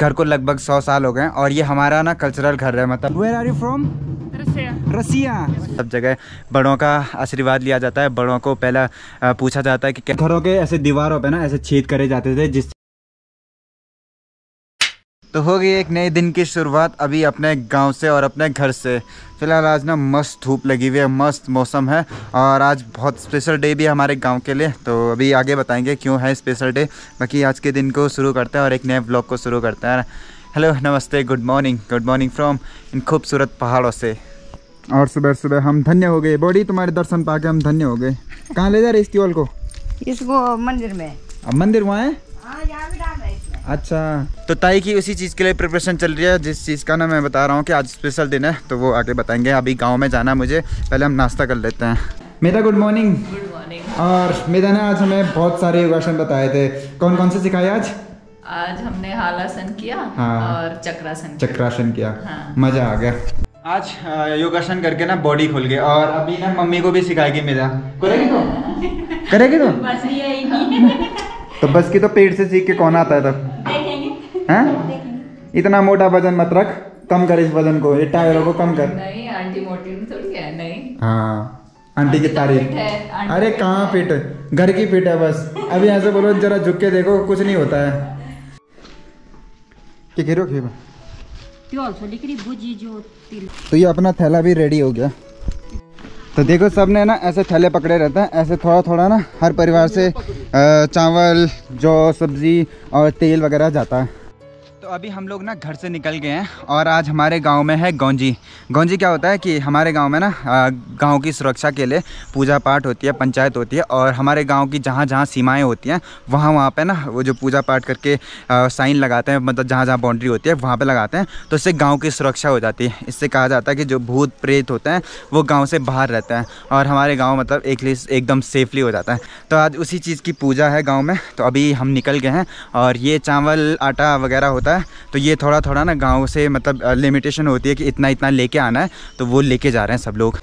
घर को लगभग सौ साल हो गए और ये हमारा ना कल्चरल घर है मतलब। Where are you from Russia. सब जगह बड़ों का आशीर्वाद लिया जाता है। बड़ों को पहला पूछा जाता है कि घरों के ऐसे दीवारों पे ना ऐसे छेद करे जाते थे जिस तो हो गई एक नए दिन की शुरुआत अभी अपने गाँव से और अपने घर से। फ़िलहाल आज ना मस्त धूप लगी हुई है मस्त मौसम है और आज बहुत स्पेशल डे भी है हमारे गाँव के लिए। तो अभी आगे बताएँगे क्यों है स्पेशल डे बाकी आज के दिन को शुरू करते हैं और एक नए ब्लॉग को शुरू करते हैं। हेलो नमस्ते good morning good morning from इन खूबसूरत पहाड़ों से। और सुबह सुबह हम धन्य हो गए। बॉडी तुम्हारे दर्शन पाके हम धन्य हो गए। कहाँ ले जा रहे इस तिवल को? इसको मंदिर में। अब मंदिर वहाँ है? अच्छा। तो ताई की उसी चीज़ के लिए प्रिपरेशन चल रही है जिस चीज़ का ना मैं बता रहा हूँ कि आज स्पेशल दिन है तो वो आगे बताएँगे। अभी गाँव में जाना मुझे पहले हम नाश्ता कर लेते हैं। मेरा गुड मॉर्निंग गुड मॉर्निंग और मेरा ने आज हमें बहुत सारे योगासन बताए थे। कौन कौन से सिखाए आज? आज हमने हालासन किया हाँ। और चक्रासन चक्रासन किया। हाँ। मज़ा आ गया। आज योगासन करके ना बॉडी खुल गई और अभी ना मम्मी को भी सिखाएगी मेरा करेगी तो? करेगी तो? बस यही। तो बस की तो पेट से सीख के कौन आता है तब? हैं? इतना मोटा वज़न मत रख कम कर इस वज़न को ये टायरों को कम कर। नहीं आंटी मोटी में थोड़ी है नहीं। हाँ आंटी की तो तारीफ़। है, अरे कहाँ फिट? घर की फिट है बस। अभी ऐसे बोलो जरा झुक के देखो कुछ नहीं होता है। क्या कह रहे हो तो ये अपना थैला भी रेडी हो गया। तो देखो सबने ना ऐसे थैले पकड़े रहते हैं ऐसे थोड़ा थोड़ा ना हर परिवार से चावल जो सब्ज़ी और तेल वगैरह जाता है। अभी हम लोग ना घर से निकल गए हैं और आज हमारे गाँव में है गौंजी। गौंजी क्या होता है कि हमारे गाँव में ना गाँव की सुरक्षा के लिए पूजा पाठ होती है, पंचायत होती है और हमारे गाँव की जहाँ जहाँ सीमाएँ होती हैं, वहाँ वहाँ पे ना वो जो पूजा पाठ करके साइन लगाते हैं मतलब जहाँ जहाँ बाउंड्री होती है, वहाँ पर लगाते हैं तो इससे गाँव की सुरक्षा हो जाती है। इससे कहा जाता है कि जो भूत प्रेत होते हैं, वो गाँव से बाहर रहते हैं और हमारे गाँव मतलब एक एकदम सेफली हो जाता है। तो आज उसी चीज़ की पूजा है गाँव में तो अभी हम निकल गए हैं और ये चावल, आटा वगैरह होता है तो ये थोड़ा थोड़ा ना गाँव से मतलब लिमिटेशन होती है कि इतना इतना लेके आना है तो वो लेके जा रहे हैं सब लोग।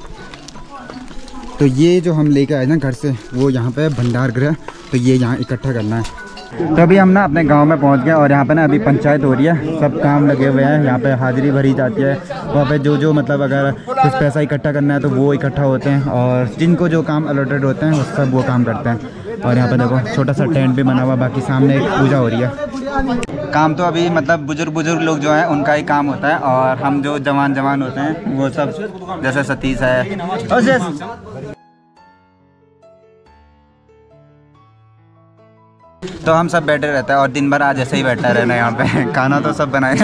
तो ये जो हम लेके आए ना घर से, वो यहाँ पे भंडार गृह तो ये यहाँ इकट्ठा करना है। तो अभी हम ना अपने गाँव में पहुँच गए और यहाँ पे ना अभी पंचायत हो रही है, सब काम लगे हुए हैं, यहाँ पे हाजिरी भरी जाती है। वहाँ पे जो जो मतलब अगर कुछ पैसा इकट्ठा करना है तो वो इकट्ठा होते हैं और जिनको जो काम अलॉटेड होते हैं, वो सब वो काम करते हैं। और यहाँ पे देखो छोटा सा टेंट भी बना हुआ, बाकी सामने एक पूजा हो रही है। काम तो अभी मतलब बुज़ुर्ग बुज़ुर्ग लोग जो हैं, उनका ही काम होता है और हम जो जवान जवान होते हैं, वो सब जैसे सतीश है। तो हम सब बैठे रहते हैं और दिन भर आज ऐसे ही बैठा रहना यहाँ पे। खाना तो सब बनाए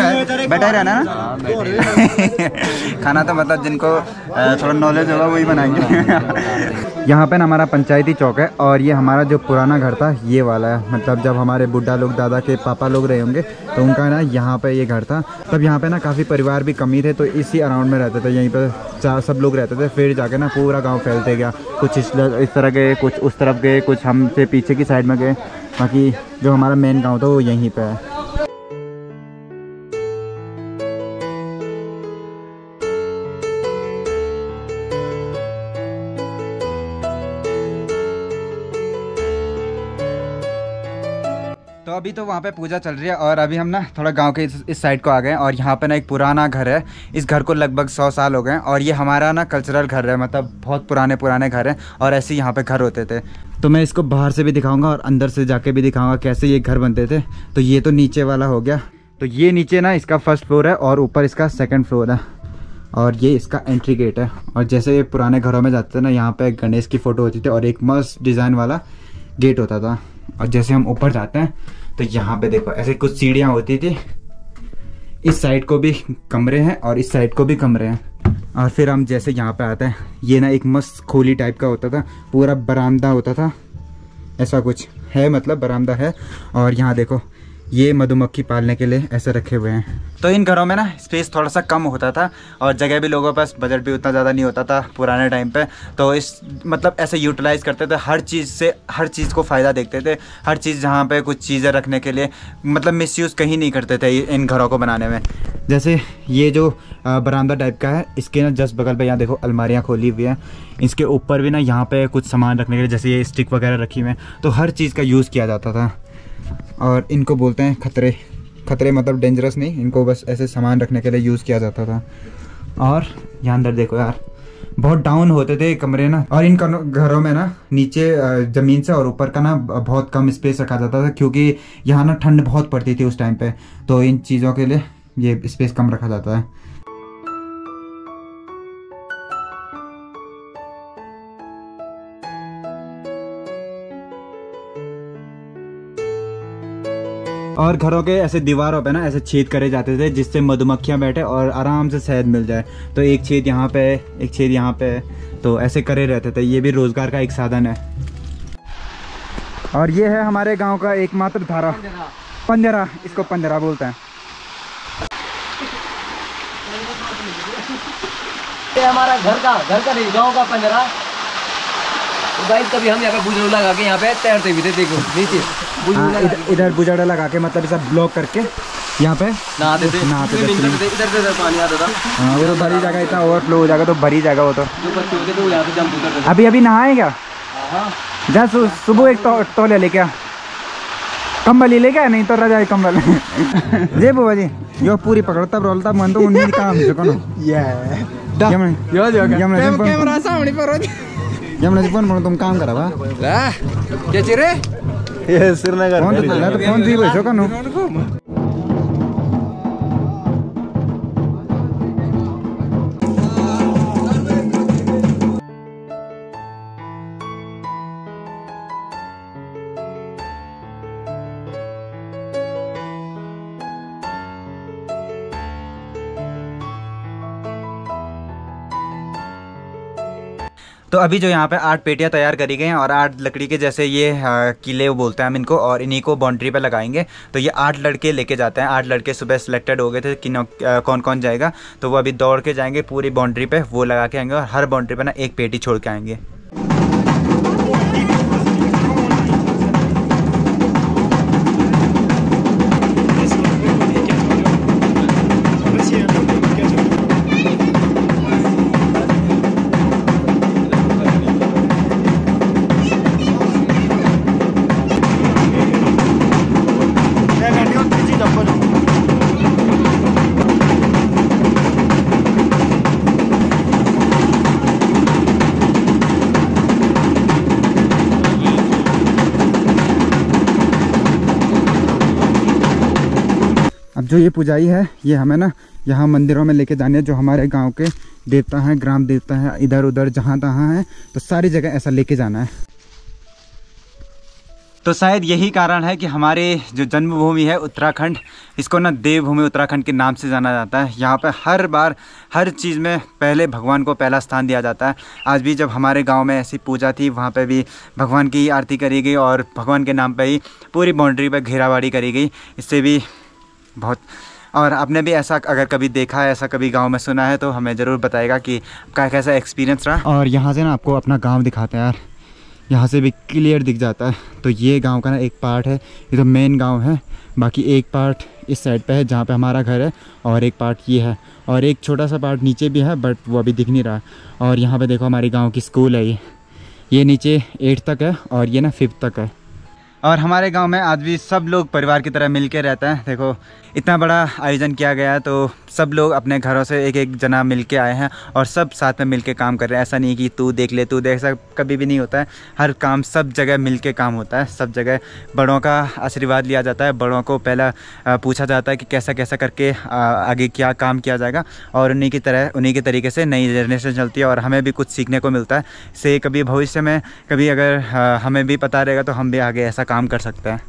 बैठा ही रहना ना? खाना तो मतलब जिनको थोड़ा नॉलेज होगा, वही बनाएँगे। यहाँ पे ना हमारा पंचायती चौक है और ये हमारा जो पुराना घर था, ये वाला है। मतलब जब हमारे बुढ़ा लोग, दादा के पापा लोग रहे होंगे तो उनका ना यहाँ पे ये घर था। तब यहाँ पे ना काफ़ी परिवार भी कमी थे तो इसी अराउंड में रहते थे। यहीं पर चार, सब लोग रहते थे। फिर जाके ना पूरा गाँव फैलते गया। कुछ इस इस तरह गए, कुछ उस तरफ़ गए, कुछ हमसे पीछे की साइड में गए। बाकी जो हमारा मेन गाँव था, वो यहीं पर है। तो अभी तो वहाँ पे पूजा चल रही है और अभी हम ना थोड़ा गाँव के इस, इस साइड को आ गए हैं और यहाँ पे ना एक पुराना घर है। इस घर को लगभग सौ साल हो गए और ये हमारा ना कल्चरल घर है मतलब बहुत पुराने पुराने घर हैं और ऐसे यहाँ पे घर होते थे। तो मैं इसको बाहर से भी दिखाऊँगा और अंदर से जाके भी दिखाऊँगा कैसे ये घर बनते थे। तो ये तो नीचे वाला हो गया। तो ये नीचे ना इसका फ़र्स्ट फ्लोर है और ऊपर इसका सेकेंड फ्लोर है। और ये इसका एंट्री गेट है। और जैसे ये पुराने घरों में जाते थे ना यहाँ पे गणेश की फ़ोटो होती थी और एक मस्त डिज़ाइन वाला गेट होता था। और जैसे हम ऊपर जाते हैं तो यहाँ पे देखो, ऐसे कुछ सीढ़ियाँ होती थी। इस साइड को भी कमरे हैं और इस साइड को भी कमरे हैं। और फिर हम जैसे यहाँ पे आते हैं, ये ना एक मस्त खोली टाइप का होता था, पूरा बरामदा होता था। ऐसा कुछ है मतलब बरामदा है। और यहाँ देखो ये मधुमक्खी पालने के लिए ऐसे रखे हुए हैं। तो इन घरों में ना स्पेस थोड़ा सा कम होता था और जगह भी लोगों के पास बजट भी उतना ज़्यादा नहीं होता था पुराने टाइम पे। तो इस मतलब ऐसे यूटिलाइज करते थे, हर चीज़ से, हर चीज़ को फ़ायदा देखते थे, हर चीज़ जहाँ पे कुछ चीज़ें रखने के लिए मतलब मिसयूज़ कहीं नहीं करते थे इन घरों को बनाने में। जैसे ये जो बरामदा टाइप का है, इसके ना जस्ट बगल पे यहाँ देखो अलमारियाँ खोली हुई हैं। इसके ऊपर भी ना यहाँ पे कुछ सामान रखने के लिए, जैसे ये स्टिक वगैरह रखी हुई हैं तो हर चीज़ का यूज़ किया जाता था। और इनको बोलते हैं खतरे। खतरे मतलब डेंजरस नहीं, इनको बस ऐसे सामान रखने के लिए यूज़ किया जाता था। और यहाँ अंदर देखो यार, बहुत डाउन होते थे कमरे ना। और इन घरों में ना, नीचे ज़मीन से और ऊपर का ना बहुत कम स्पेस रखा जाता था, क्योंकि यहाँ ना ठंड बहुत पड़ती थी उस टाइम पे। तो इन चीज़ों के लिए ये स्पेस कम रखा जाता है। और घरों के ऐसे दीवारों पे ना ऐसे छेद करे जाते थे जिससे मधुमक्खियाँ बैठे और आराम से शहद मिल जाए। तो एक छेद यहाँ पे एक छेद यहाँ पे तो ऐसे करे रहते थे। ये भी रोज़गार का एक साधन है। और ये है हमारे गाँव का एकमात्र धारा। पंजरा। इसको पंजरा बोलते हैं। ये हमारा घर का घर का नहीं गाँव का पंजरा। गाइस कभी हम यहाँ पे बुजरू लगा के यहाँ पे तैरते भी थे देखो नीचे। बुजरू हाँ, इधर बुजाड़ा लगा के मतलब ऐसा ब्लॉक करके यहाँ पे नहाते थे। नहाते थे, इधर से इधर पानी आता था। हाँ वो तो भरी जगह इतना ओवरफ्लो हो जाएगा तो भरी जाएगा वो तो। अभी अभी नहाए क्या? हाँ। जा सुबह एक तो, लेके आ। कंबल ही लेके नहीं तो रजाई कम्बल जे बुआ जी यो पूरी पकड़ता रोलता मन तो उन्हीं काम से कोनो यो कैमरा सामने पर यमन जी फ़ोन तुम काम करा बा क्या चिरे ये श्रीनगर फ़ोन तो चला तो फ़ोन जी तो अभी जो यहाँ पे आठ पेटियाँ तैयार करी गई हैं और आठ लकड़ी के जैसे ये किले वो बोलते हैं हम इनको और इन्हीं को बाउंड्री पे लगाएँगे। तो ये आठ लड़के लेके जाते हैं। आठ लड़के सुबह सेलेक्टेड हो गए थे कि कौन कौन जाएगा। तो वो अभी दौड़ के जाएँगे पूरी बाउंड्री पर वो लगा के आएँगे और हर बाउंड्री पर ना एक पेटी छोड़ के आएँगे। अब जो ये पुजाई है, ये हमें ना यहाँ मंदिरों में लेके जाने जो हमारे गाँव के देवता हैं, ग्राम देवता हैं इधर उधर जहाँ तहाँ हैं तो सारी जगह ऐसा लेके जाना है। तो शायद यही कारण है कि हमारे जो जन्मभूमि है उत्तराखंड, इसको ना देवभूमि उत्तराखंड के नाम से जाना जाता है। यहाँ पर हर बार, हर चीज़ में पहले भगवान को पहला स्थान दिया जाता है। आज भी जब हमारे गाँव में ऐसी पूजा थी, वहाँ पे भी भगवान की आरती करी गई और भगवान के नाम पे ही पूरी बाउंड्री पर घेराबाड़ी करी गई। इससे भी बहुत, और आपने भी ऐसा अगर कभी देखा है, ऐसा कभी गाँव में सुना है तो हमें ज़रूर बताएगा कि आपका कैसा एक्सपीरियंस रहा। और यहाँ से ना आपको अपना गाँव दिखाते हैं यार। यहाँ से भी क्लियर दिख जाता है। तो ये गाँव का ना एक पार्ट है। ये तो मेन गाँव है। बाकी एक पार्ट इस साइड पे है, जहाँ पे हमारा घर है, और एक पार्ट ये है। और एक छोटा सा पार्ट नीचे भी है बट वो अभी दिख नहीं रहा। और यहाँ पे देखो हमारे गाँव की स्कूल है ये। ये नीचे एट तक है, और ये ना फिफ्थ तक है। और हमारे गाँव में आज भी सब लोग परिवार की तरह मिल के रहते हैं। देखो, इतना बड़ा आयोजन किया गया है तो सब लोग अपने घरों से एक एक जना मिल के आए हैं और सब साथ में मिल के काम कर रहे हैं। ऐसा नहीं कि तू देख ले, तू देख ऐसा कभी भी नहीं होता है। हर काम, सब जगह मिल के काम होता है। सब जगह बड़ों का आशीर्वाद लिया जाता है। बड़ों को पहला पूछा जाता है कि कैसा कैसा करके आगे क्या काम किया जाएगा और उन्हीं की तरह, उन्हीं के तरीके से नई जनरेशन चलती है और हमें भी कुछ सीखने को मिलता है। से कभी भविष्य में कभी अगर हमें भी पता रहेगा तो हम भी आगे ऐसा काम कर सकते हैं।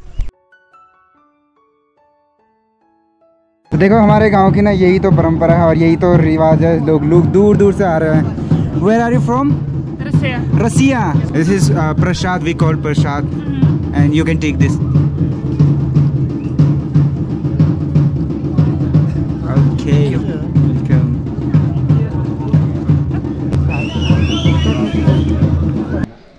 तो देखो हमारे गाँव की ना यही तो परंपरा है और यही तो रिवाज है। लोग लोग दूर दूर से आ रहे हैं। Where are you from Russia. Russia. This is prasad we call prasad and you can take this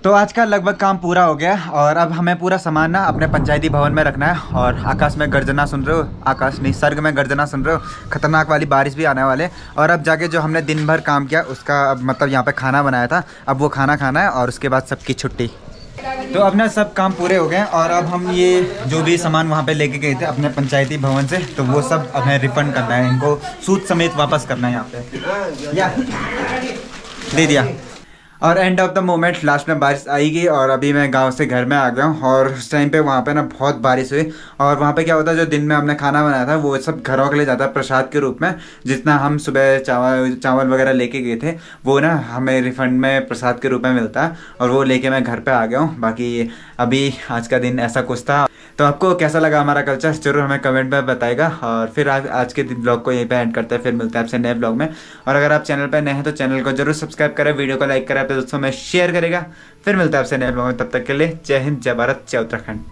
तो आज का लगभग काम पूरा हो गया और अब हमें पूरा सामान ना अपने पंचायती भवन में रखना है और आकाश में गर्जना सुन रहे हो? आकाश नहीं, सर्ग में गर्जना सुन रहे हो? खतरनाक वाली बारिश भी आने वाले और अब जाके जो हमने दिन भर काम किया, उसका अब मतलब यहाँ पे खाना बनाया था, अब वो खाना खाना है और उसके बाद सबकी छुट्टी। तो अब ना सब काम पूरे हो गए और अब हम ये जो भी सामान वहाँ पे लेके गए थे अपने पंचायती भवन से तो वो सब हमें रिफंड करना है। इनको सूद समेत वापस करना है यहाँ पे। या। दे दिया। और end of the moment last में बारिश आएगी और अभी मैं गाँव से घर में आ गया हूँ और उस टाइम पे वहाँ पे ना बहुत बारिश हुई और वहाँ पे क्या होता है, जो दिन में हमने खाना बनाया था, वो सब घरों के लिए जाता है प्रसाद के रूप में, जितना हम सुबह चावल चावल वगैरह लेके गए थे, वो ना हमें रिफंड में प्रसाद के रूप में मिलता है और वो लेके मैं घर पर आ गया हूँ। बाकी अभी आज का दिन ऐसा कुछ था तो आपको कैसा लगा हमारा कल्चर ज़रूर हमें कमेंट में बताएगा। और फिर आज आज के ब्लॉग को यहीं पर एंड करते हैं। फिर मिलते हैं आपसे नए ब्लॉग में। और अगर आप चैनल पर नए हैं तो चैनल को ज़रूर सब्सक्राइब करें। वीडियो को लाइक करें, अपने दोस्तों में शेयर करेगा। फिर मिलते हैं आपसे नए ब्लॉग में। तब तक के लिए जय हिंद, जय भारत, जय उत्तराखंड।